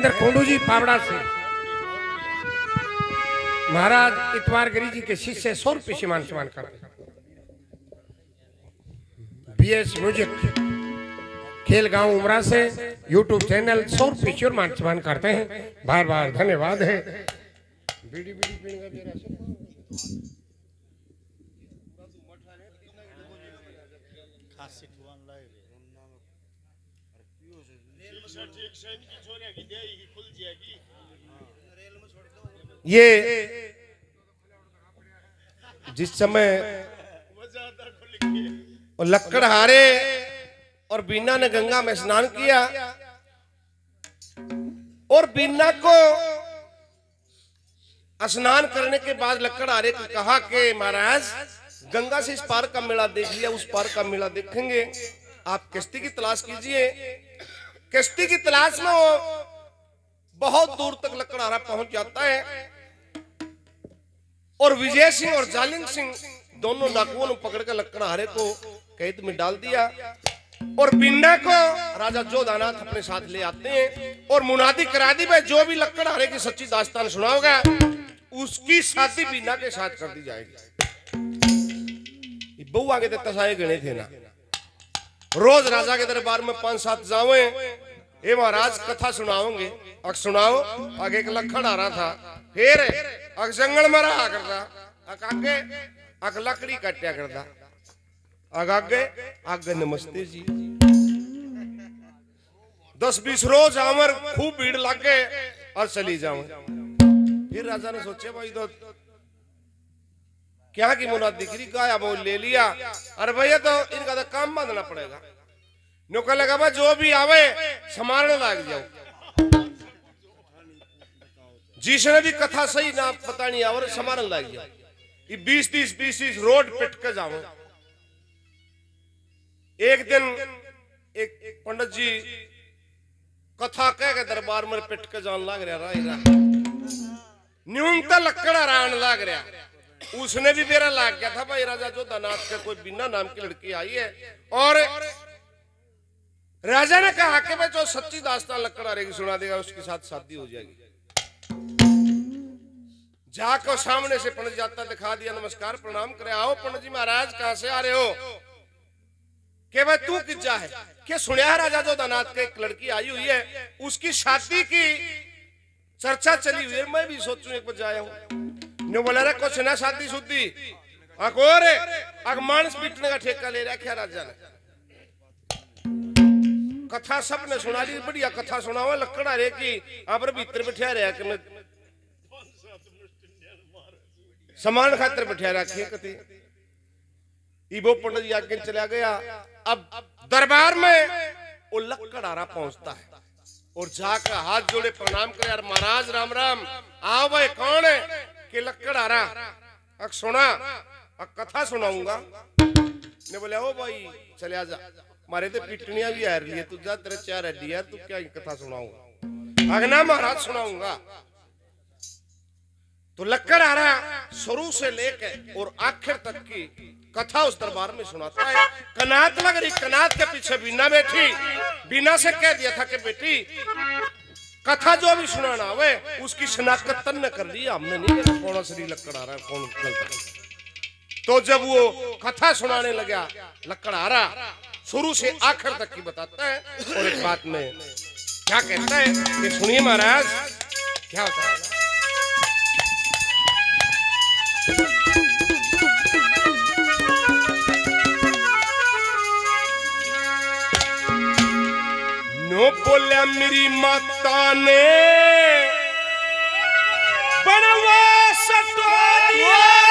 महेंद्र कोंडू जी पावड़ा से। महाराज इतवार गिरी जी के शिष्य सौ रुपये सीमान सम्मान करते बी एस म्यूज़िक खेल गाँव उमरा से यूट्यूब चैनल सौ रुपये श्योर मान सम्मान करते हैं। बार बार धन्यवाद है। बीड़ी बीड़ी पीने का तेरा सब। ये जिस समय वो लक्कड़हारे और बीना ने गंगा में स्नान किया और बीना को स्नान करने के बाद लक्कड़हारे को कहा कि महाराज, गंगा से इस पार का मेला देख लिया, उस पार का मेला देखेंगे। आप किश्ती की तलाश कीजिए। किश्ती की तलाश में वो बहुत दूर तक लकड़हारा पहुँच जाता है। और विजय सिंह और जालिंग सिंह दोनों डाकुओं ने पकड़कर लकड़हारे को कैद में डाल दिया। और बिन्ना को राजा जोधानाथ अपने साथ ले आते हैं। और मुनादी करा दी भाई जो भी लकड़हारे की सच्ची दास्तान सुनाओगा, उसकी शादी बिन्ना के साथ कर दी जाएगी। बहु आगे तक तसाए गणे थे ना। रोज राजा के दरबार में पाँच सात जावे। ए महाराज, कथा सुनाओगे अक सुनाओ आगे एक लखन आ रहा था। फिर अक जंगल में रहा करता। अक आगे अक लकड़ी काटा करता। अग आगे आगे नमस्ते जी। दस बीस रोज आवर खूब भीड़ लागे, और चली जाऊँ फिर राजा ने सोचे, भाई तो क्या की मुना दिखरी गाया वो ले लिया? अरे भैया तो इनका तो काम बांधना पड़ेगा। नौकर लगा भाई जो भी आवे, संभालने लग जाओ जिसने भी कथा सही ना पता नहीं आवर संभालने लग जाओ ये बीस, तीस बीस, तीस रोड पिट के जाओ एक दिन एक पंडित जी कथा कह के दरबार में पिट के जान लग रहा न्यूनता लकड़ा रान लग रहा। उसने भी मेरा लाग गया था भाई राजा, जो दानाथ का कोई बिना नाम की लड़की आई है। और राजा ने कहा कि मैं जो सच्ची दास्तान लकड़ा रहेगी, सुना देगा, उसके साथ शादी हो जाएगी। जाकर सामने से पंडित जाता दिखा दिया, नमस्कार, प्रणाम करे। आओ पंडित जी महाराज, कहाँ से आ रहे हो? कि भाई तू किज्जा है? कि सुनिया राजा, जो दानाथ का एक लड़की आई हुई है, उसकी शादी की चर्चा चली हुई है। मैं भी सोचूं, एक बार जाया हूँ। बोला कुछ ना शादी शुद्धि मानस का ठेका ले रखा राजा ने? कथा सुना ली, बढ़िया कथा सुनावा लकड़ा रे आप भीतर बैठा कि समान खातर बैठा रखी कति। पंडित जी आगे चला गया। अब दरबार में वो लकड़ारा पहुँचता है। और जाकर हाथ जोड़े प्रणाम करे, यार महाराज, राम राम, आओ भाई, कौन है? कि लकड़ारा अक सुना। अक कथा सुनाऊँगा। ने बोले, ओ भाई चले जा। मारे तो पिटनिया भी आ रही है। तू जा तेरे चार हड्डी यार तू क्या कथा सुनाऊँगा अगना महाराज, सुनाऊँगा। तो लक्कड़ आ रहा शुरू से लेके और आखिर तक की कथा उस दरबार में सुनाता है। कनात लग रही, कनात के पीछे बीना बैठी। बीना से कह दिया था कि, बेटी कथा जो भी सुनाना हुए उसकी शनाख्त तन कर ली, हमने नहीं कहा कौन असली लक्कड़ आ रहा है, कौन गलत। तो जब वो कथा सुनाने लगा लक्कड़ आ रहा, शुरू से आखिर तक की बताता है, और एक बात में क्या कहता है, कि सुनिए महाराज, क्या होता है नो बोलिया मेरी माता ने। बनवास दिया।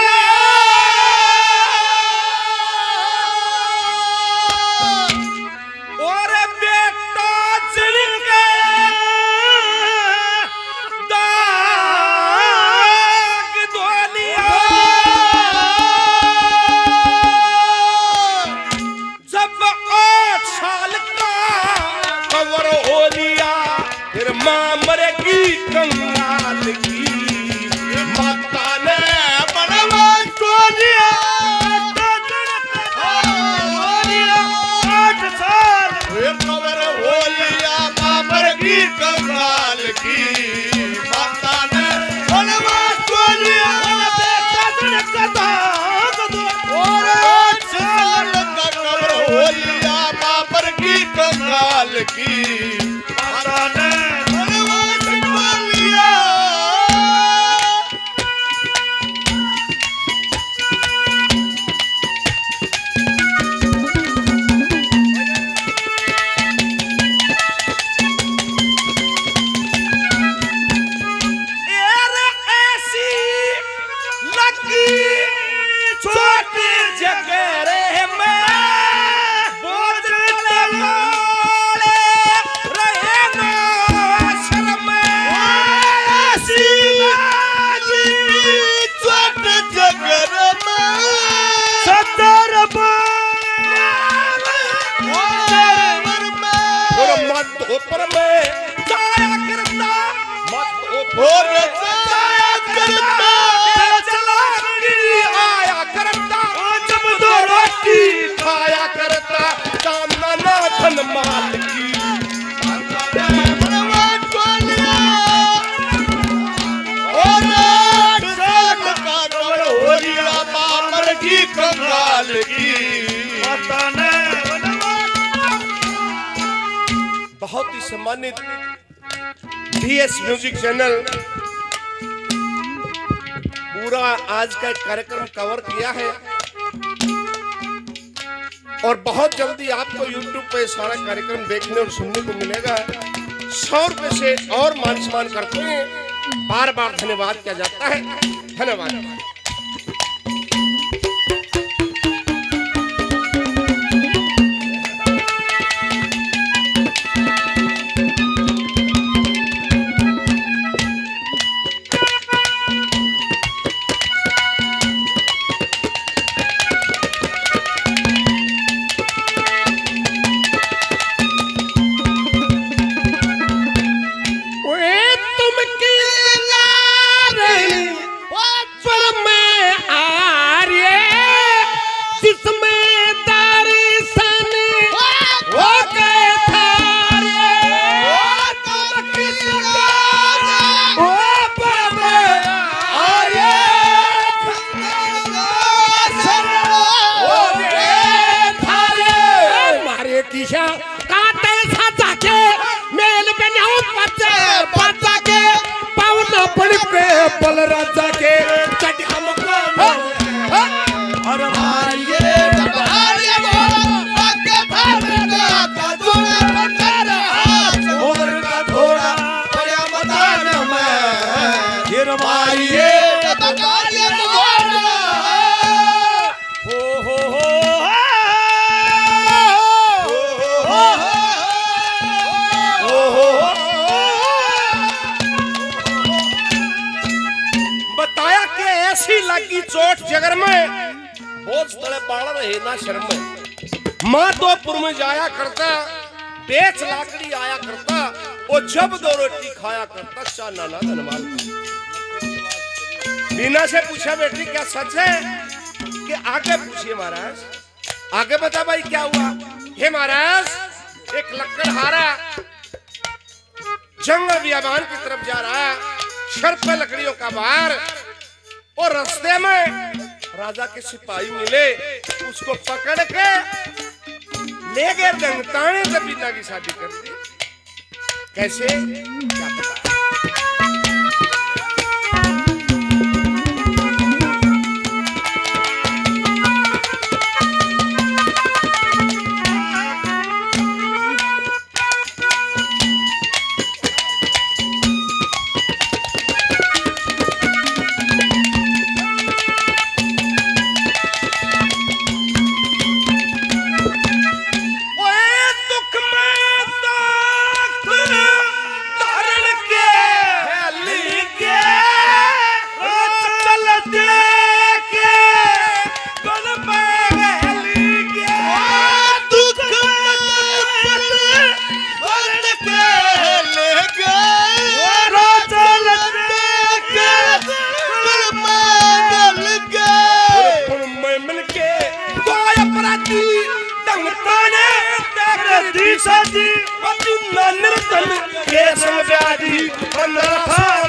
ही सम्मानित बीएस म्यूज़िक चैनल पूरा आज का कार्यक्रम कवर किया है। और बहुत जल्दी आपको YouTube पे सारा कार्यक्रम देखने और सुनने को मिलेगा। सौ रुपए से और मान सम्मान करते हैं। बार बार धन्यवाद किया जाता है। धन्यवाद। लगी चोट जगर में। बोझ तले बाढ़ रहे ना शर्म में। माधोपुर में जाया करता बेच लाकड़ी आया करता वो जब दो रोटी खाया करता चा नाना धनवाल मीना से पूछा बेटी क्या सच है कि आगे पूछिए महाराज? आगे बता भाई क्या हुआ? हे महाराज एक लकड़हारा जंगल बियाबान की तरफ़ जा रहा है। सर पे लकड़ियों का बार और रास्ते में राजा के सिपाही मिले, उसको पकड़ के ले गए दंगताने से पिता की शादी कर दी कैसे? क्या पता सजी साजी। वतन नर्तन के संग व्याधि अंदर खा